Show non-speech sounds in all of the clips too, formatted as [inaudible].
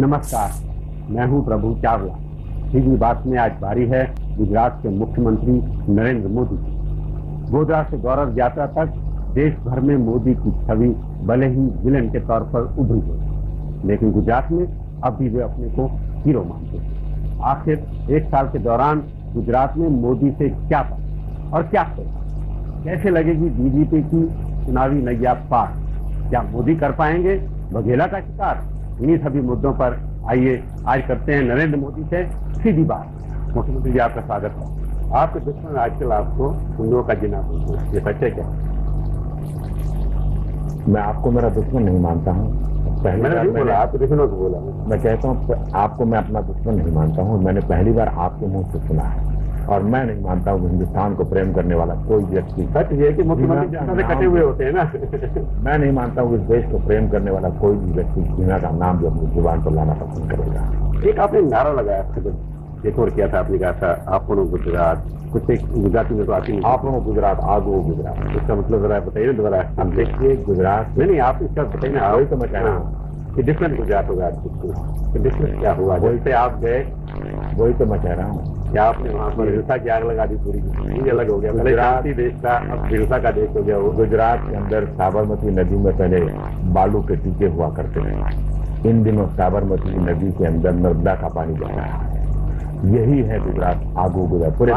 नमस्कार, मैं हूँ प्रभु चावला। सीधी बात में आज बारी है गुजरात के मुख्यमंत्री नरेंद्र मोदी की। गोधरा से गौरव यात्रा तक देश भर में मोदी की छवि भले ही विलन के तौर पर उभरी है लेकिन गुजरात में अब भी वे अपने को हीरो मानते हैं। आखिर एक साल के दौरान गुजरात में मोदी से क्या पाया और क्या खोया कैसे लगेगी बीजेपी की चुनावी नैया पार? क्या मोदी कर पाएँगे? बघेला का शिकार? इन्हीं सभी मुद्दों पर आइए आज करते हैं नरेंद्र मोदी से सीधी बात। मुख्यमंत्री जी आपका स्वागत है। आपके दुश्मन आजकल आपको उन्नों का जिना बोलते हैं। ये सच है क्या? मैं आपको मेरा दुश्मन नहीं मानता हूँ। पहली मैंने बार बोला आपके दुश्मनों को बोला। मैं कहता हूँ आपको मैं अपना दुश्मन नहीं मानता हूँ। मैंने पहली बार आपके मुँह से सुना है। और मैं नहीं मानता हूँ हिंदुस्तान को प्रेम करने वाला कोई व्यक्ति। सच ये कि मुख्यमंत्री कटे हुए होते हैं ना। [laughs] मैं नहीं मानता हूँ इस देश को प्रेम करने वाला कोई भी व्यक्ति जीना का नाम भी अपनी ज़ुबान पर लाना पसंद करेगा। एक आपने नारा लगाया था जब एक और किया था आपने कहा था आपनो गुजरात कुछ एक गुजराती में तो आती नहीं। आप लोगों गुजरात आगो गुजरात। इसका मतलब जरा बताइए दोबारा। हम देखिए गुजरात नहीं नहीं आप इसका बताइए ना। वही तो मैं कह रहा हूँ। हाँ, कि डिफरेंट गुजरात होगा डिफरेंट क्या हुआ वही- जैसे आप गए वही तो मैं कह रहा हूँ। क्या आपने वहाँ पर हिंसा की आग लगा दी पूरी? ये अलग हो गया। पहले गुजरात- शांति देश था अब हिंसा का देश हो गया वो। गुजरात के अंदर साबरमती नदी में पहले बालू के टीके हुआ करते थे। इन दिनों साबरमती नदी के अंदर नर्मदा का पानी बह रहा है। यही है गुजरात आगू गुजरात। पूरे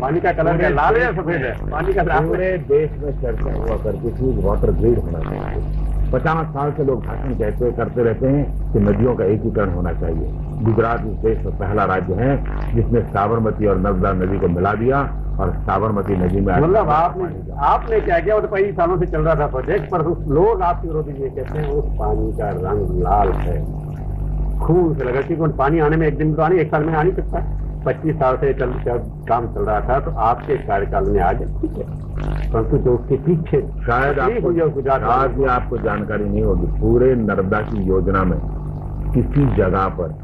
पानी का कलर लाल है या सफ़ेद है? पानी का पूरे देश में चर्चा हुआ करती थी वाटर ग्रिड होना चाहिए। पचास साल से लोग भाषण कहते करते रहते हैं कि नदियों का एकीकरण होना चाहिए। गुजरात इस देश में पहला राज्य है जिसने साबरमती और नर्मदा नदी को मिला दिया और साबरमती नदी में मतलब आपने। आपने क्या किया? वो तो कई सालों से चल रहा था प्रोजेक्ट पर उस लोग आपके विरोधी ये कहते हैं उस पानी का रंग लाल है। खून से लगा क्योंकि पानी आने में एक दिन तो आने एक साल में आ नहीं सकता। पच्चीस साल से चल काम चल रहा था तो आपके कार्यकाल में आ गया ठीक है। परंतु जो उसके पीछे शायद आपको वालों भी आपको जानकारी नहीं होगी पूरे नर्मदा की योजना में किसी जगह पर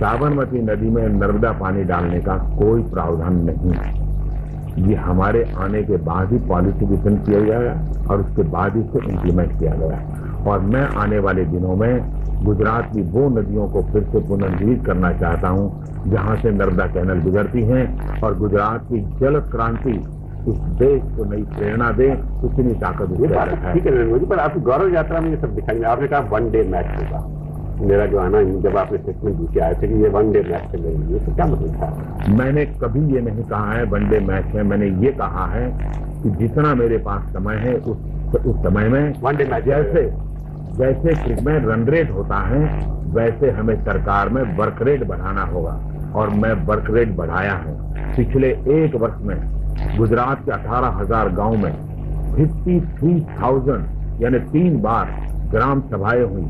साबरमती नदी में नर्मदा पानी डालने का कोई प्रावधान नहीं है। ये हमारे आने के बाद ही पॉलिसी विजन किया गया और उसके बाद ही इसको इम्प्लीमेंट किया गया और मैं आने वाले दिनों में गुजरात की वो नदियों को फिर से पुनर्जीवित करना चाहता हूँ जहाँ से नर्मदा कैनल गुजरती हैं और गुजरात की जल क्रांति इस देश को नई प्रेरणा दे उतनी ताकत है ठीक है नरेंद्र मोदी पर आपकी गौरव यात्रा में ये सब दिखाई आपने कहा वन डे मैच होगा। मेरा जो आना जब आपने स्टेटमेंट दी के आए थे कि ये वन डे मैच चलेगी ये तो क्या मतलब था? मैंने कभी ये नहीं कहा है वनडे मैच में मैंने ये कहा है कि जितना मेरे पास समय है उस उस समय में वन डे मैच जैसे जैसे में रन रेट होता है, वैसे हमें सरकार में वर्क रेट बढ़ाना होगा। और मैं वर्क रेट बढ़ाया है। पिछले एक वर्ष में गुजरात के अठारह हज़ार गाँव में फिफ्टी थ्री थाउज़ेंड यानी तीन बार ग्राम सभाएँ हुई।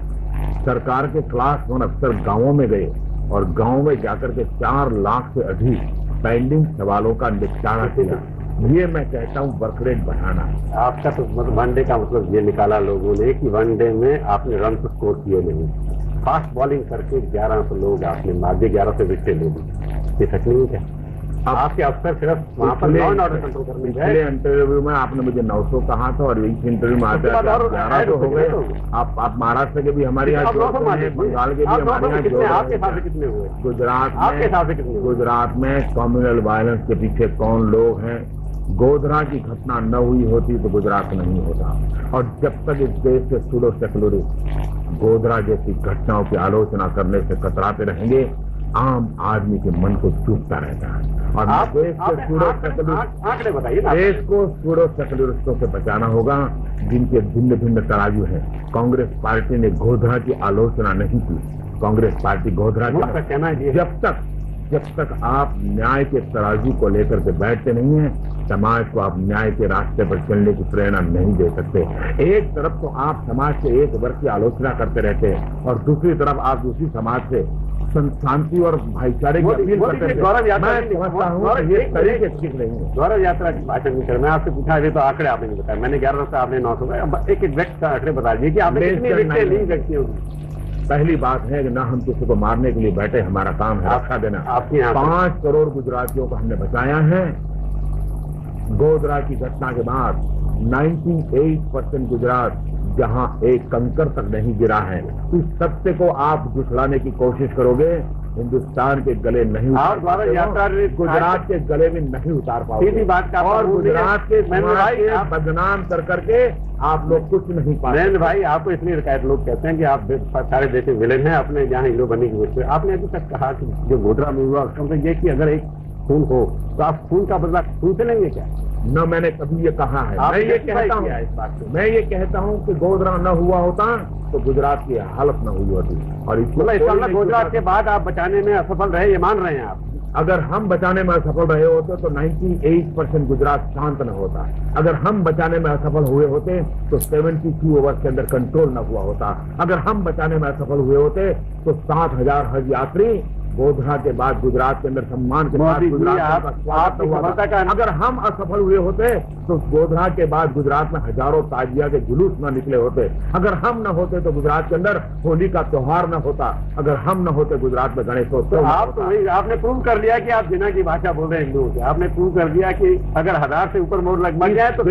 सरकार के क्लास वन अफसर गाँवों में गए और गाँव में जाकर के चार लाख से अधिक पेंडिंग सवालों का निपटारा किया। ये मैं कहता हूँ वर्क रेट बढ़ाना आपका तो मतलब वनडे का मतलब ये निकाला लोगों ने कि वनडे में आपने रन तो स्कोर किए नहीं। फास्ट बॉलिंग करके 11 सौ लोग आपने मार दिए ग्यारह सौ विकेट ले ली। ये सच नहीं है क्या? अब आपके अफसर सिर्फ़ वहाँ पर लॉ एंड ऑर्डर कंट्रोल करने गए। इंटरव्यू में आपने मुझे 900 कहा था और इस इंटरव्यू में आते ग्यारह तो हो गए। गए। आप आप महाराष्ट्र के भी हमारे यहाँ सौ बंगाल के भी हमारे यहाँ कितने आपके हिसाब से कितने हुए? गुजरात आपके में हिसाब से कितने गुजरात में कम्युनल वायलेंस के पीछे कौन लोग हैं? गोधरा की घटना न हुई होती तो गुजरात नहीं होता। और जब तक इस देश के सूडो सेकुलरिस्ट गोधरा जैसी घटनाओं की आलोचना करने से कतराते रहेंगे आम आदमी के मन को चूकता रहता है। और आप देश के सूडो सेकुलरिस्ट देश को सूडो सेकुलरिस्टों से बचाना होगा जिनके भिन्न भिन्न तराजू हैं। कांग्रेस पार्टी ने गोधरा की आलोचना नहीं की। कांग्रेस पार्टी गोधरा की कहना है। जब तक जब तक आप न्याय के तराजू को लेकर के बैठते नहीं हैं समाज को आप न्याय के रास्ते पर चलने की प्रेरणा नहीं दे सकते। एक तरफ़ तो आप समाज के एक वर्ग की आलोचना करते रहते हैं और दूसरी तरफ़ आप दूसरी समाज से सं- शांति और भाईचारे की अपील करते जी, गौरव हैं। यात्रा समझता हूँ गौरव ये तरीके ठीक नहीं है। गौरव यात्रा की नहीं कर मैं आपसे पूछा अभी तो आंकड़े आपने बताया मैंने ग्यारह सौ आपने नौ सौ एक एक व्यक्ति का आंकड़े बता दिए कि आपने कितनी ली hundred. व्यक्तियों की? पहली बात है कि ना हम किसी को मारने के लिए बैठे हमारा काम है रक्षा देना। आपके पाँच करोड़ गुजरातियों को हमने बचाया है। गोदरा की घटना के बाद 98 परसेंट गुजरात जहाँ एक कंकर तक नहीं गिरा है इस सत्य को आप जुटलाने की कोशिश करोगे हिंदुस्तान के गले नहीं और भारत यात्रा गुजरात के गले में नहीं उतार पाओगे। सीधी बात का और गुजरात के भाई, आप- बदनाम कर करके आप लोग कुछ नहीं पा नरेंद्र भाई आपको इसलिए रिकायत लोग कहते हैं कि आप सारे देश विलेन हैं अपने यहाँ हीरो की कोशिश कर- आपने अभी तक कहा कि जो गोधरा में हुआ उसका मतलब ये कि अगर एक खून हो तो आप खून का बदला खून से लेंगे क्या? न मैंने कभी ये कहा है। मैं ये कहता हूँ। इस बात को? मैं ये कहता हूँ कि गोधरा न हुआ होता तो गुजरात की हालत न हुई होती। और इसको गुजरात के बाद आप बचाने में असफल रहे ये मान रहे हैं आप। अगर हम बचाने में असफल रहे होते तो 98 परसेंट गुजरात शांत न होता। अगर हम बचाने में असफल हुए होते तो 72 ओवर के अंदर कंट्रोल न हुआ होता। अगर हम बचाने में असफल हुए होते तो सात हज़ार हज यात्री गोधरा के बाद गुजरात के अंदर सम्मान के जी, गुजरात आप- का का- अगर हम असफल हुए होते तो गोधरा के बाद गुजरात में हज़ारों ताजिया के जुलूस न निकले होते। अगर हम न होते तो गुजरात के अंदर होली का त्योहार न होता। अगर हम न होते गुजरात में गणेशोत्सव तो आप तो वही आपने प्रूव कर लिया कि आप जिना की भाषा बोल रहे हैं हिंदुओं से। आपने प्रूव कर दिया कि अगर हज़ार से ऊपर मोड़ लग मर जाए तो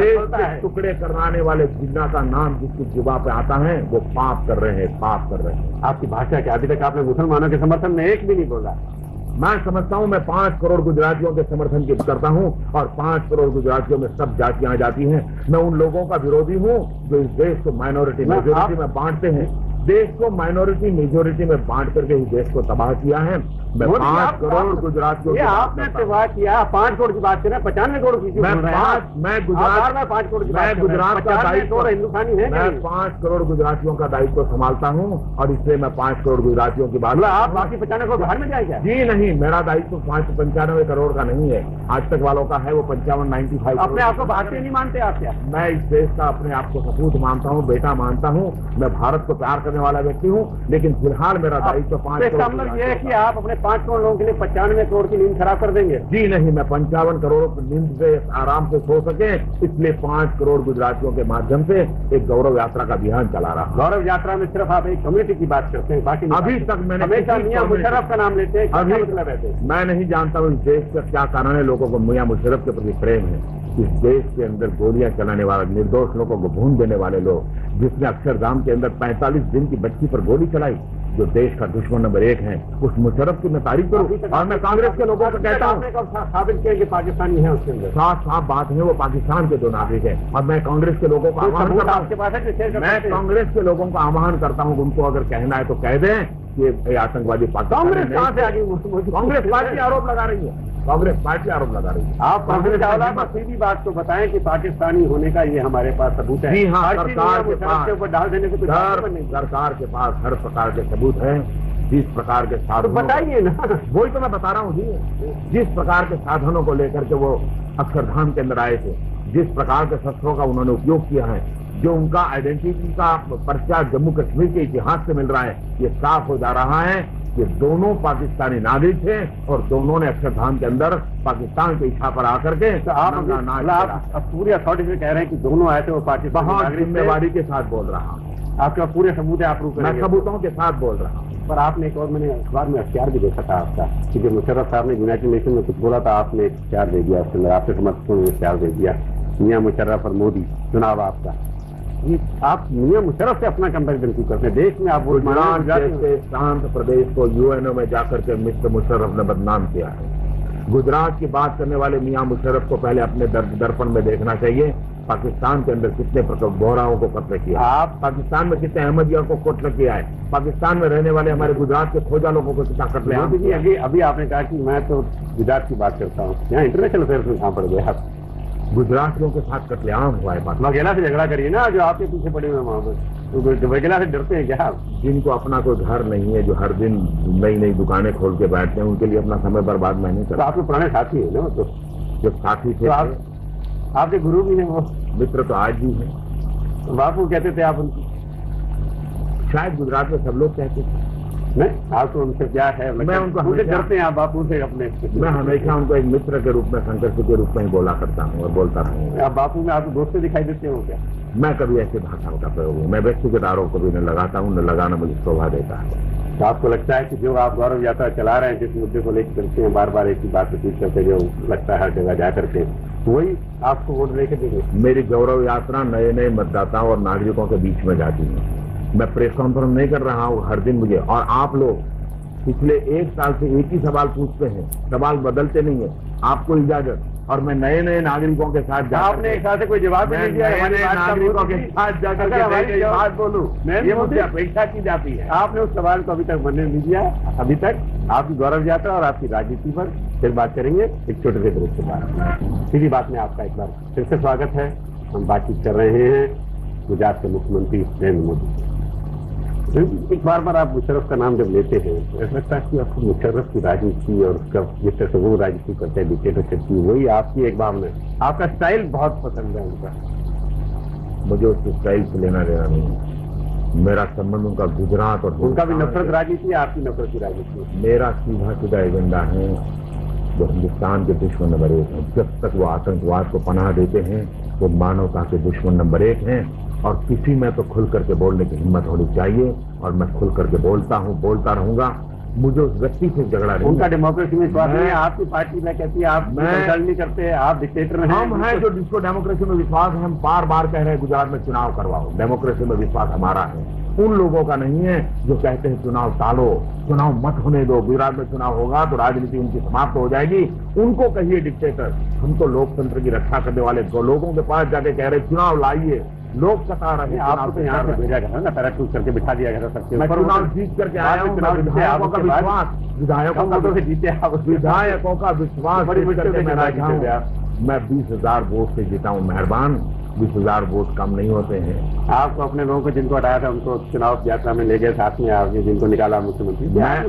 टुकड़े करवाने वाले जिन्ना का नाम जिसकी जुबा पे आता है वो पाप कर रहे हैं पाप कर रहे हैं। आपकी भाषा क्या अभी तक आपने मुसलमानों के समर्थन में एक भी नहीं बोला। मैं समझता हूँ मैं पाँच करोड़ गुजरातियों के समर्थन की करता हूँ और पाँच करोड़ गुजरातियों में सब जातियाँ आ जाती हैं। मैं उन लोगों का विरोधी हूँ जो इस देश को माइनॉरिटी मेजोरिटी में बांटते हैं। देश को माइनॉरिटी मेजोरिटी में बांट करके इस देश को तबाह किया है। मैं पाँच करोड़ ये की आपने हूँ। इस्तेफा किया पाँच करोड़ की बात करें पचानवे करोड़ की मैं पाँच मैं गुजरात बार पाँच करोड़ मैं। गुजरात का दायित्व हिंदुस्तानी है मैं पाँच करोड़ गुजरातियों का दायित्व संभालता हूँ और इसलिए मैं पाँच करोड़ गुजरातियों की बात आप बाकी पचानवे करोड़ बाहर में जाए क्या? जी नहीं मेरा दायित्व पाँच पंचानवे करोड़ का नहीं है। आज तक वालों का है वो पंचावन नाइन्टी फाइव अपने आप को भारतीय नहीं मानते आप क्या? मैं इस देश का अपने आप को सपूत मानता हूँ बेटा मानता हूँ। मैं भारत को प्यार करने वाला व्यक्ति हूँ लेकिन फ़िलहाल मेरा दायित्व पाँच इसका करोड़ मतलब ये है कि आप अपने पाँच करोड़ लोगों के लिए पचानवे करोड़ की नींद खराब कर देंगे। जी नहीं मैं पंचावन करोड़ की नींद से आराम से सो सके इसलिए पाँच करोड़ गुजरातियों के माध्यम से एक गौरव यात्रा का अभियान चला रहा हूँ। गौरव यात्रा में सिर्फ़ आप एक कम्युनिटी की बात करते हैं बाकी अभी तक मैंने हमेशा मियाँ मुशर्रफ का नाम लेते हैं अभी मतलब है? मैं नहीं जानता हूँ इस देश का क्या कारण है लोगों को मियाँ मुशर्रफ के प्रति प्रेम है। इस देश के अंदर गोलियाँ चलाने वाले निर्दोष लोगों को भून देने वाले लोग जिसने अक्षरधाम के अंदर 45 दिन की बच्ची पर गोली चलाई। जो देश का दुश्मन नंबर एक है उस मुशरफ की मैं तारीफ़ करूँ और मैं कांग्रेस के लोगों को कहता हूँ। साबित किया कि पाकिस्तानी है उसके अंदर? साफ़ साफ़ बात है वो पाकिस्तान के दो नागरिक है। और मैं कांग्रेस के लोगों का आह्वान करता हूँ। मैं कांग्रेस के लोगों का आह्वान करता हूँ उनको अगर कहना है तो कह दें कि आतंकवादी पाकिस्तान कांग्रेस कहाँ से आ गई? कांग्रेस पार्टी आरोप लगा रही है। कांग्रेस पार्टी आरोप लगा रही है। आप कांग्रेस चावला सीधी बात तो बताएँ कि पाकिस्तानी होने का ये हमारे पास सबूत है। जी हाँ, सरकार के पास। ऊपर डाल देने कुछ नहीं। सरकार के पास हर प्रकार के सबूत है। जिस प्रकार के तो साधनों बताइए ना। वही तो मैं बता रहा हूँ जी। जिस प्रकार के साधनों को लेकर के वो अक्षरधाम के अंदर आए थे जिस प्रकार के शस्त्रों का उन्होंने उपयोग किया है जो उनका आइडेंटिटी का पर्चा जम्मू कश्मीर के इतिहास से मिल रहा है ये साफ़ हो जा रहा है कि दोनों पाकिस्तानी नागरिक थे और दोनों ने अक्षरधाम के अंदर पाकिस्तान के इच्छा पर आकर के तो आप मतलब। आप पूरी अथॉरिटी से कह रहे हैं कि दोनों आए थे वो पाकिस्तानी बहुत जिम्मेवारी के साथ बोल रहा हूँ। आपके पूरे सबूत है आप प्रूव मैं सबूतों के साथ बोल रहा हूँ। पर आपने एक और मैंने अखबार में अख्तियार भी देखा था आपका कि जब मुशर्रफ साहब ने यूनाइटेड नेशन में कुछ बोला था आपने एक अख्तियार दे दिया उसके अंदर आपके समर्थकों ने अख्तियार दे दिया। मियाँ मुशर्रफ और मोदी चुनाव आपका। ये आप मियाँ मुशर्रफ से अपना कंपेरिजन क्यों करते हैं? देश में आप जैसे शांत प्रदेश को यूएनओ में जाकर के मिस्टर मुशर्रफ ने बदनाम किया है। गुजरात की बात करने वाले मियाँ मुशर्रफ को पहले अपने दर्पण में देखना चाहिए। पाकिस्तान के अंदर कितने बोहराओं को कत्ल किया आप पाकिस्तान में कितने अहमदियों को कत्ल किया है। पाकिस्तान में रहने वाले हमारे गुजरात के खोजा लोगों को कितना कत्ल अभी अभी आपने कहा कि मैं तो गुजरात की बात करता हूँ। यहाँ इंटरनेशनल अफेयर में कहाँ पड़ गए आप? गुजरातियों के साथ कत्लेआम हुआ है पाकिस्तान वगैरह से झगड़ा करिए ना जो आपके पीछे पड़े हुए हैं वहाँ पर। तो वगैरह से डरते हैं क्या? आप जिनको अपना कोई घर नहीं है जो हर दिन नई नई दुकानें खोल के बैठते हैं उनके लिए अपना समय बर्बाद मैं नहीं तो आपके पुराने साथी है ना तो, जब साथी थे तो आप आपके गुरु भी हैं वो? मित्र तो आज भी है। बापू कहते थे आप उनकी? शायद गुजरात में सब लोग कहते थे। नहीं। आपको उनसे क्या है? मतलब मैं उनको उनसे हमेशा- डरते हैं आप बापू से अपने मैं हमेशा उनको एक मित्र के रूप में संघर्ष के रूप में ही बोला करता हूँ और बोलता रहूँगा आप बापू में आपको दोस्त दिखाई देते हो क्या? मैं कभी ऐसी भाषाओं का प्रयोग हूँ मैं व्यक्तिगत आरोप कभी न लगाता हूँ न लगाना मुझे शोभा देता है। तो आपको लगता है कि जो आप गौरव यात्रा चला रहे हैं जिस मुद्दे को लेकर चलते हैं बार बार एक ही बात रिपीट करते जो लगता है हर जगह जा करके वही आपको वोट लेकर देंगे? मेरी गौरव यात्रा नए नए मतदाताओं और नागरिकों के बीच में जाती है। मैं प्रेस कॉन्फ्रेंस नहीं कर रहा हूँ हर दिन मुझे। और आप लोग पिछले एक साल से एक ही सवाल पूछते हैं। सवाल बदलते नहीं है। आपको इजाज़त। और मैं नए नए नागरिकों के साथ जा आपने एक साल से कोई जवाब नहीं दिया। हमारी नागरिकों के साथ जाकर हमारी मैं बात बोलूँ ये मुझसे अपेक्षा की जाती है। आपने उस सवाल को अभी तक बनने नहीं दिया। अभी तक आपकी गौरव यात्रा और आपकी राजनीति पर फिर बात करेंगे एक छोटे से ग्रुप के बाद सीधी बात में आपका एक बार फिर से स्वागत है। हम बातचीत कर रहे हैं गुजरात के मुख्यमंत्री नरेंद्र मोदी। एक बार बार आप मुशर्रफ का नाम जब लेते हैं तो ऐसा लगता है कि आपको मुशर्रफ की राजनीति और उसका जिस तरह से वो राजनीति करते हैं डिक्टेटरशिप की वही आपकी एक भावना है। आपका स्टाइल बहुत पसंद है उनका। मुझे उस स्टाइल से लेना देना नहीं मेरा संबंध उनका गुजरात और उनका भी नफरत राजनीति है आपकी नफरत की राजनीति? मेरा सीधा सीधा एजेंडा है जो हिंदुस्तान के दुश्मन नंबर एक है। जब तक वो आतंकवाद को पनाह देते हैं वो मानवता के दुश्मन नंबर एक हैं। और किसी में तो खुल करके बोलने की हिम्मत होनी चाहिए और मैं खुल करके बोलता हूँ बोलता रहूँगा। मुझे उस व्यक्ति से झगड़ा नहीं। उनका डेमोक्रेसी में विश्वास नहीं है। आपकी पार्टी में कहती है आप मैं- नहीं करते आप डिक्टेटर हैं। हम हैं जो जिसको डेमोक्रेसी में विश्वास है हम बार बार कह रहे हैं गुजरात में चुनाव करवाओ। डेमोक्रेसी में विश्वास हमारा है। उन लोगों का नहीं है जो कहते हैं चुनाव टालो चुनाव मत होने दो। गुजरात में चुनाव होगा तो राजनीति उनकी समाप्त हो जाएगी। उनको कहिए डिक्टेटर हम तो लोकतंत्र की रक्षा करने वाले दो लोगों के पास जाके कह रहे चुनाव लाइए। लोग सता रहे हैं, आपको तो यहाँ से भेजा गया ना पैराशूट करके बिठा दिया गया था सबके मैं चुनाव जीत करके आया हूँ विधायकों का विश्वास विधायकों का जीते। विधायकों का विश्वास बड़ी मुश्किल से मैं जीते मैं बीस हज़ार वोट से जीता हूँ मेहरबान। बीस हज़ार वोट कम नहीं होते हैं। आपको अपने लोगों को जिनको हटाया था उनको चुनाव यात्रा में ले गए साथ में आपने जिनको निकाला मुख्यमंत्री। मैं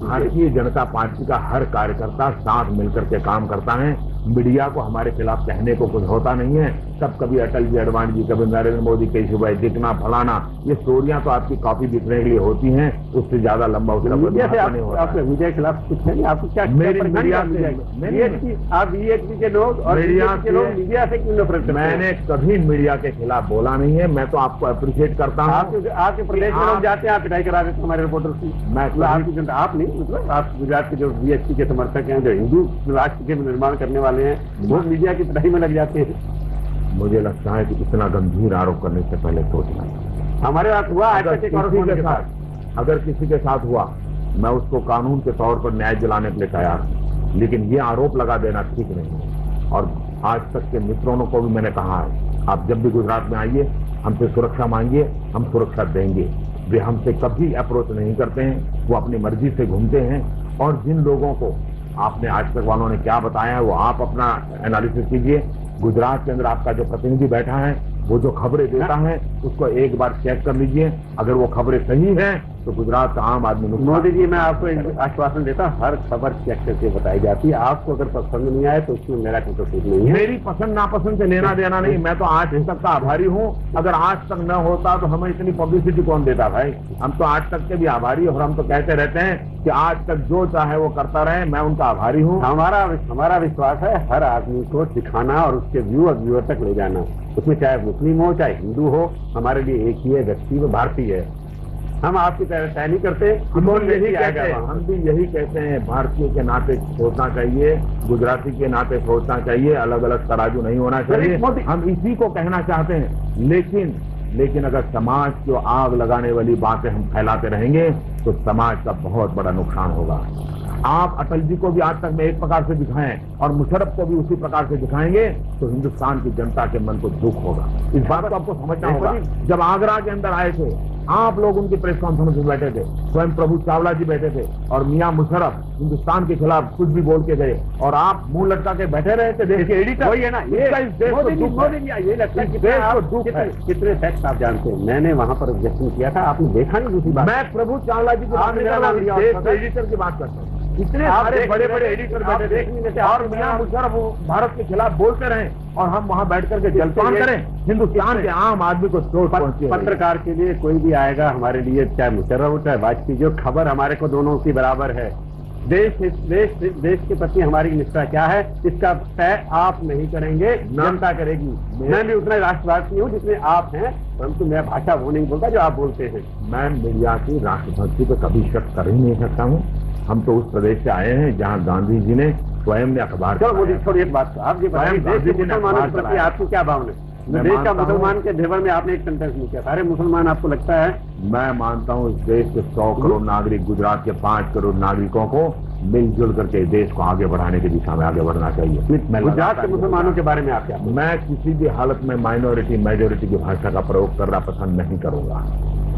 भारतीय जनता पार्टी का हर कार्यकर्ता साथ मिलकर के काम करता है। मीडिया को हमारे खिलाफ कहने को कुछ होता नहीं है। तब कभी अटल जी अडवाणी जी कभी नरेंद्र मोदी कैसे भाई दिखना फलाना ये स्टोरियाँ तो आपकी कॉपी दिखने के लिए होती हैं। उससे ज़्यादा लंबा उसका कोई नहीं होता है। मीडिया के खिलाफ कुछ है नहीं आपको क्या मेरी मीडिया है? आप वीएचपी के लोग और मीडिया के लोग मीडिया से क्यों नफरत मैंने कभी मीडिया के खिलाफ बोला नहीं है। मैं तो आपको अप्रिशिएट करता हूँ। आपके प्रदेश में लोग जाते हैं आप पिटाई करा देते हमारे रिपोर्टर की। मैं मतलब आपकी जनता आप नहीं मतलब आप गुजरात के जो बीएसपी के समर्थक हैं जो हिंदू राष्ट्र के निर्माण करने वाले हैं वो मीडिया की पिटाई में लग जाते हैं। मुझे लगता है कि इतना गंभीर आरोप करने से पहले सोचना हमारे साथ हुआ अगर किसी के साथ। अगर किसी के साथ हुआ मैं उसको कानून के तौर पर न्याय दिलाने के लिए तैयार हूँ। लेकिन ये आरोप लगा देना ठीक नहीं है। और आज तक के मित्रों को भी मैंने कहा है आप जब भी गुजरात में आइए हमसे सुरक्षा मांगिए हम सुरक्षा देंगे। वे हमसे कभी अप्रोच नहीं करते हैं वो अपनी मर्ज़ी से घूमते हैं। और जिन लोगों को आपने आज तक वालों ने क्या बताया है वो आप अपना एनालिसिस कीजिए। गुजरात के अंदर आपका जो प्रतिनिधि बैठा है, वो जो खबरें देता है उसको एक बार चेक कर लीजिए। अगर वो खबरें सही हैं तो गुजरात का आम आदमी मोदी जी मैं आपको आश्वासन देता हूँ हर खबर चेक करके बताई जाती है। आपको अगर पसंद नहीं आए तो उसमें मेरा कोई कसूर नहीं है। मेरी पसंद नापसंद से लेना देना नहीं। मैं तो आज तक का आभारी हूँ। अगर आज तक न होता तो हमें इतनी पब्लिसिटी कौन देता भाई? हम तो आज तक के भी आभारी और हम तो कहते रहते हैं कि आज तक जो चाहे वो करता रहे मैं उनका आभारी हूँ। हमारा हमारा विश्वास है हर आदमी को सिखाना और उसके व्यू और व्यूअर तक ले जाना। उसमें चाहे मुस्लिम हो चाहे हिंदू हो हमारे लिए एक ही है व्यक्ति वो भारतीय है। हम आपकी तरह तय नहीं करते हम भी यही कहते हैं। हम भी यही कहते हैं भारतीय के नाते सोचना चाहिए गुजराती के नाते सोचना चाहिए अलग अलग तराजू नहीं होना चाहिए। हम इसी को कहना चाहते हैं। लेकिन लेकिन अगर समाज को आग लगाने वाली बातें हम फैलाते रहेंगे तो समाज का बहुत बड़ा नुकसान होगा। आप अटल जी को भी आज तक में एक प्रकार से दिखाएँ और मुशरफ को भी उसी प्रकार से दिखाएँगे तो हिंदुस्तान की जनता के मन को दुख होगा। इस बात को आपको समझना होगा। जब आगरा के अंदर आए थे आप लोग उनकी प्रेस कॉन्फ्रेंस में बैठे थे स्वयं प्रभु चावला जी बैठे थे और मियाँ मुशरफ हिंदुस्तान के खिलाफ कुछ भी बोल के गए और आप मुँह लटका के बैठे रहे थे। देश के एडिटर वही है ना ये इस देश को दुख है। ये लगता है देश को दुख कितने है। कितने फैक्ट आप जानते हैं? मैंने वहाँ पर ऑब्जेक्शन किया था आपने देखा नहीं दूसरी बात। मैं प्रभु चावला जी एडिटर की बात करता हूँ। इतने सारे बड़े बड़े एडिटर बैठे देख नहीं थे और मियाँ मुशरफ वो भारत के खिलाफ बोलते रहे और हम वहाँ बैठ करके जलपान करें? हिंदुस्तान के आम आदमी को चोट पहुँची। पत्रकार के लिए कोई भी आएगा हमारे लिए चाहे मुशर्रफ हो चाहे वाजपेयी जो खबर हमारे को दोनों की बराबर है। देश देश देश के प्रति हमारी निष्ठा क्या है? इसका तय आप नहीं करेंगे जनता करेगी। मैं भी उतना राष्ट्रवादी हूँ जितने आप हैं परंतु मैं भाषा वो नहीं बोलता जो आप बोलते हैं। मैं मीडिया की राष्ट्रभक्ति को कभी शक कर ही नहीं सकता हूँ। हम तो उस प्रदेश से आए हैं जहाँ गांधी जी ने स्वयं ने अखबार चलो मोदी। छोड़िए एक बात आप ये बताइए देश के मुसलमानों प्रति। आपको क्या भावना है? देश का मुसलमान के घेवर में आपने एक सेंटेंस नहीं किया। सारे मुसलमान आपको लगता है? मैं मानता हूँ इस देश के सौ करोड़ नागरिक गुजरात के पाँच करोड़ नागरिकों को मिलजुल करके देश को आगे बढ़ाने की दिशा में आगे बढ़ना चाहिए। गुजरात के मुसलमानों के बारे में आप क्या मैं किसी भी हालत में माइनॉरिटी मेजोरिटी की भाषा का प्रयोग करना पसंद नहीं करूँगा।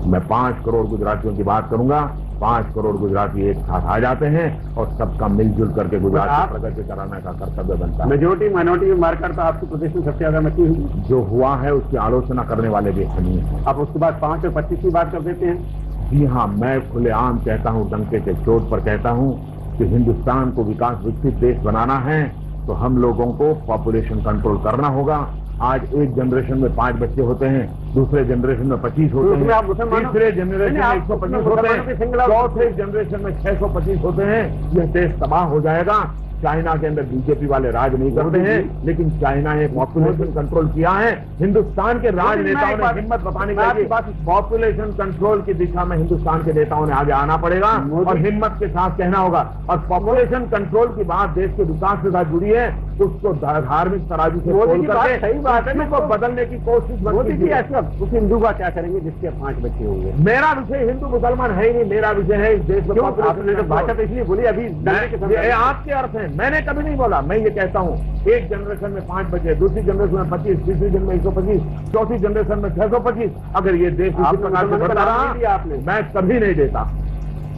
मैं पाँच करोड़ गुजरातियों की बात करूँगा पाँच करोड़ गुजराती एक साथ आ जाते हैं और सबका मिलजुल करके गुजरात की प्रगति कराने का कर्तव्य बनता है। मेजोरिटी माइनॉरिटी में मारकर तो आपके प्रदेश में सबसे ज़्यादा मची हुई। जो हुआ है उसकी आलोचना करने वाले भी हम ही। हैं आप उसके बाद पाँच और पच्चीस की बात कर देते हैं। जी हाँ मैं खुलेआम कहता हूँ डंके के चोट पर कहता हूँ कि हिंदुस्तान को विकास विकसित देश बनाना है तो हम लोगों को पॉपुलेशन कंट्रोल करना होगा। आज एक जनरेशन में पाँच बच्चे होते हैं दूसरे जनरेशन में पच्चीस होते हैं तीसरे जनरेशन में एक सौ पच्चीस होते हैं चौथे जनरेशन में छह सौ पच्चीस होते हैं। यह देश तबाह हो जाएगा। चाइना के अंदर बीजेपी वाले राज नहीं करते हैं लेकिन चाइना ने पॉपुलेशन कंट्रोल किया है। हिंदुस्तान के राजनेताओं ने हिम्मत बताने की बात- पॉपुलेशन कंट्रोल की दिशा में हिंदुस्तान के नेताओं ने आगे आना पड़ेगा और हिम्मत के साथ कहना होगा। और पॉपुलेशन कंट्रोल की बात देश के विकास के साथ जुड़ी है उसको धार्मिक तराजू से खोल करके सही बात है, उसी को तो- बदलने की कोशिश मोदी जी ऐसा उस हिंदू का क्या करेंगे जिसके पाँच बच्चे होंगे? मेरा विषय हिंदू मुसलमान है ही नहीं मेरा विषय है इस देश में आपने तो भाषा तो इसलिए बोली अभी आपके अर्थ है। मैंने कभी नहीं बोला मैं ये कहता हूँ एक जनरेशन में पाँच बचे दूसरी जनरेशन में पच्चीस तीसरी जनरेशन में एक सौ पच्चीस चौथी जनरेशन में छह सौ पच्चीस अगर ये देश इसी प्रकार से रहा आपने। मैं कभी नहीं देता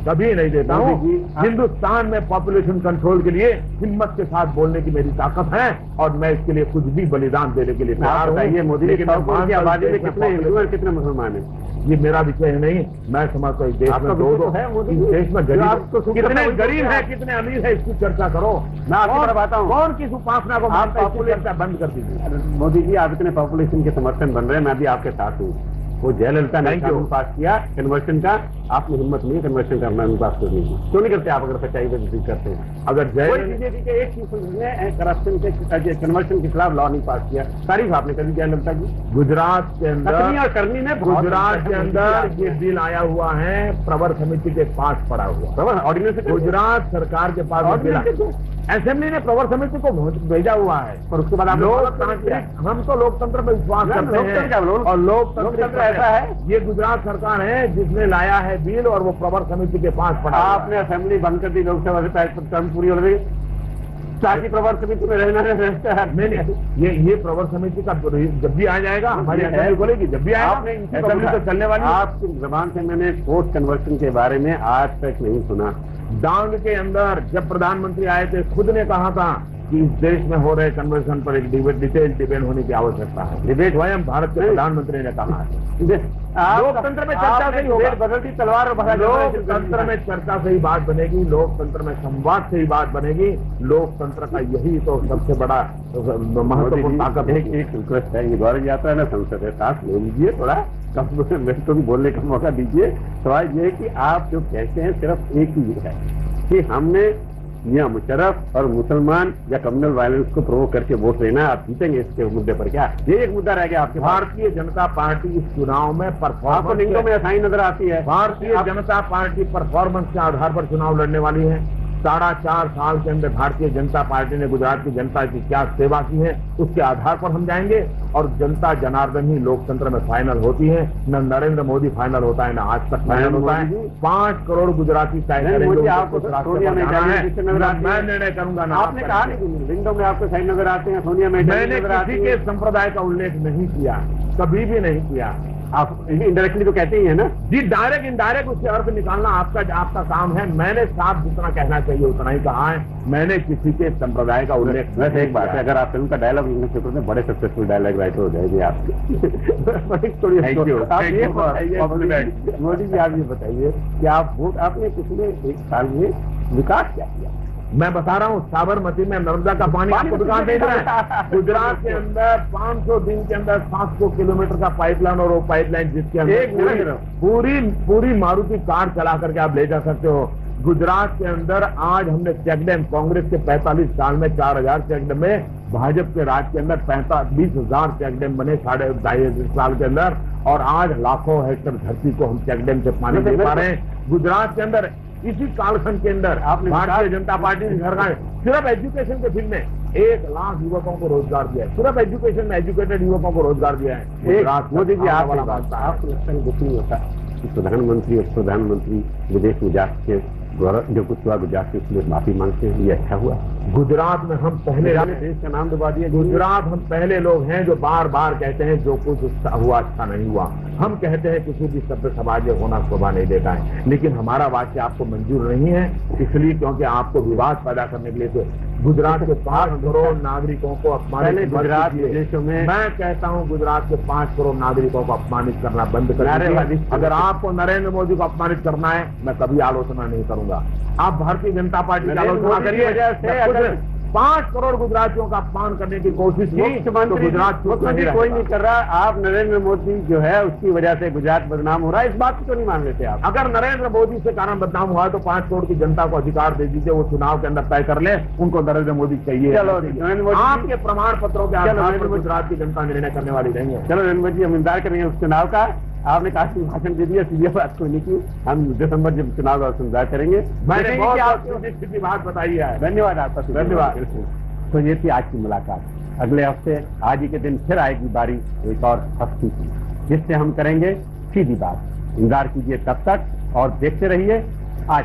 कभी नहीं देता हूँ। आप- हिंदुस्तान में पॉपुलेशन कंट्रोल के लिए हिम्मत के साथ बोलने की मेरी ताकत है और मैं इसके लिए कुछ भी बलिदान देने के लिए तैयार हूँ। बताइए मोदी की आबादी में कितने हिंदू और कितने मुसलमान हैं? ये मेरा विषय है नहीं। मैं समझता हूँ देश में दो दो तो है इस देश में गरीब कितने है, वही गरीब है कितने अमीर है इसकी चर्चा करो। मैं आपकी आता हूँ। कौन किस उपासना को मानता है बंद कर दीजिए। मोदी जी आप इतने पॉपुलेशन के समर्थन बन रहे हैं मैं भी आपके साथ हूँ। वो जयललिता ने. कानून पास किया कन्वर्शन का। आपने हिम्मत नहीं कन्वर्शन का कानून पास करने की क्यों नहीं करते आप अगर सच्चाई पर विश्वास करते हैं? अगर जय बीजेपी के एक चीज़ ने करप्शन के कन्वर्शन के खिलाफ लॉ नहीं पास किया। तारीफ़ आपने करी जयललिता की? गुजरात के अंदर और करनी बहुत गुजरात के अंदर ये बिल आया हुआ है प्रवर समिति के पास पड़ा हुआ। प्रवर ऑर्डिनेंस गुजरात सरकार के पास बिल। असेंबली ने प्रवर समिति को भेजा हुआ है। पर उसके बाद आप हम तो लोकतंत्र में विश्वास करते हैं। और लोकतंत्र ऐसा है। ये गुजरात सरकार है जिसने लाया है बिल और वो प्रवर समिति के पास पड़ा आपने असेंबली बंद कर दी लोकसभा से टर्म पूरी हो गई। ताकि प्रवर समिति में रहना है नहीं नहीं ये ये प्रवर समिति का जब भी आ जाएगा हमारी असेंबली बोलेगी जब भी आएगा आपने असेंबली तो चलने वाली आपकी जबान से मैंने पोस्ट कन्वर्शन के बारे में आज तक नहीं सुना। डांग के अंदर जब प्रधानमंत्री आए थे खुद ने कहा था कि इस देश में हो रहे कन्वर्सन पर एक डिबेट डिटेल डिबेट होने की आवश्यकता है। डिबेट स्वयं भारत के प्रधानमंत्री ने कहा है। लोकतंत्र में चर्चा से ही। बदलती तलवार लोकतंत्र में चर्चा से ही बात बनेगी लोकतंत्र में संवाद से ही बात बनेगी। लोकतंत्र का यही तो सबसे बड़ा महत्वपूर्ण ताकत है। एक रिक्वेस्ट है ये गौरव यात्रा है ना संसद है साथ। ले लीजिए थोड़ा कम मेरे को भी बोलने का मौका दीजिए। सवाल ये है कि आप जो कहते हैं सिर्फ़ एक ही है कि हमने मियाँ मुशरफ और मुसलमान या कम्युनल वायलेंस को प्रोवोक करके वोट लेना है, आप जीतेंगे इसके मुद्दे पर क्या? ये एक मुद्दा रह गया आपके भारतीय जनता पार्टी इस चुनाव में परफॉर्मेंस में असाई नज़र आती है। भारतीय जनता पार्टी परफॉर्मेंस के आधार पर चुनाव लड़ने वाली है। साढ़ा चार साल के अंदर भारतीय जनता पार्टी ने गुजरात की जनता की क्या सेवा की है उसके आधार पर हम जाएँगे और जनता जनार्दन ही लोकतंत्र में फाइनल होती है। न नरेंद्र मोदी फाइनल होता है न आज तक फाइनल होता है। पाँच करोड़ गुजराती तय में निर्णय करूँगा ना आपने कहा कि में आपको सही नज़र आते हैं सोनिया में मैंने किसी के संप्रदाय का उल्लेख नहीं किया कभी भी नहीं किया। आप इंडायरेक्टली तो कहते ही है ना। जी डायरेक्ट इनडायरेक्ट उससे अर्थ निकालना आपका आपका काम है। मैंने साफ़ जितना कहना चाहिए उतना ही कहा है। मैंने किसी के संप्रदाय का उल्लेख वैसे एक बात है अगर आप फ़िल्म का डायलॉग लिखने शुरू करें बड़े सक्सेसफुल डायलॉग राइटर हो जाएगी आपकी जी- मोदी जी आप ये बताइए कि आप वोट आपने पिछले एक साल में विकास क्या किया? मैं बता रहा हूँ साबरमती में नर्मदा का पानी आपको दुकान दे रहा है? [laughs] गुजरात के अंदर 500 दिन के अंदर 700 किलोमीटर का पाइपलाइन और वो पाइपलाइन जिसके अंदर पूरी पूरी पूरी मारुति कार चला करके आप ले जा सकते हो। गुजरात के अंदर आज हमने चेक डैम कांग्रेस के 45 साल में 4000 चेक डैम में भाजपा के राज के अंदर पैंतालीस बीस हज़ार चेक डैम बने साढ़े ढाई साल के अंदर। और आज लाखों हेक्टर धरती को हम चेक डैम से पानी दे पा रहे हैं। गुजरात के अंदर इसी कालखंड के अंदर आपने भारतीय जनता पार्टी की सरकार सिर्फ़ एजुकेशन के फ़ील्ड में एक लाख युवकों को रोज़गार दिया है। सिर्फ़ एजुकेशन में एजुकेटेड युवकों को रोज़गार दिया है। एक मोदी जी आप वाला बात- है। है नहीं होता कि प्रधानमंत्री और प्रधानमंत्री विदेश में जाके गौरव जो कुछ हुआ गुजरात के इसलिए माफ़ी मांगते हैं ये अच्छा हुआ। गुजरात में हम पहले देश का नाम दबा दिया गुजरात हम पहले लोग हैं जो बार बार कहते हैं जो कुछ अच्छा हुआ अच्छा नहीं हुआ। हम कहते हैं किसी भी सभ्य समाज में होना शोभा नहीं देता है। लेकिन हमारा वाक्य आपको मंजूर नहीं है इसलिए क्योंकि आपको विवाद पैदा करने के लिए तो गुजरात के पाँच करोड़ नागरिकों को अपमानित गुजरात। विदेशों में- मैं कहता हूँ गुजरात के पाँच करोड़ नागरिकों को अपमानित करना बंद कर अगर आपको नरेंद्र मोदी को अपमानित करना है मैं कभी आलोचना नहीं करूँगा। आप भारतीय जनता पार्टी की आलोचना करिए। पाँच करोड़ गुजरातियों का अपमान करने की कोशिश की तो मुख्यमंत्री गुजरात कोई नहीं कर रहा। आप नरेंद्र मोदी जो है उसकी वजह से गुजरात बदनाम हो रहा है। इस बात को क्यों नहीं मान लेते आप? अगर नरेंद्र मोदी से कारण बदनाम हुआ तो पाँच करोड़ की जनता को अधिकार दे दीजिए वो चुनाव के अंदर तय कर ले। उनको नरेंद्र मोदी चाहिए। चलो, नरेंद्र मोदी आपके प्रमाण पत्रों के आधार पर गुजरात की जनता निर्णय करने वाली नहीं है। चलो नरेंद्र मोदी हम इंतज़ार करेंगे उस चुनाव का। आपने कहा कि भाषण दे दिया सीधे बात कोई नहीं की हम दिसंबर जब चुनाव का इंतज़ार करेंगे। मैंने बहुत कि बात बताई है। धन्यवाद आपका धन्यवाद। तो ये थी आज की मुलाकात। अगले हफ़्ते आज ही के दिन फिर आएगी बारी एक और हस्ती की जिससे हम करेंगे सीधी बात। इंतज़ार कीजिए तब तक और देखते रहिए आज।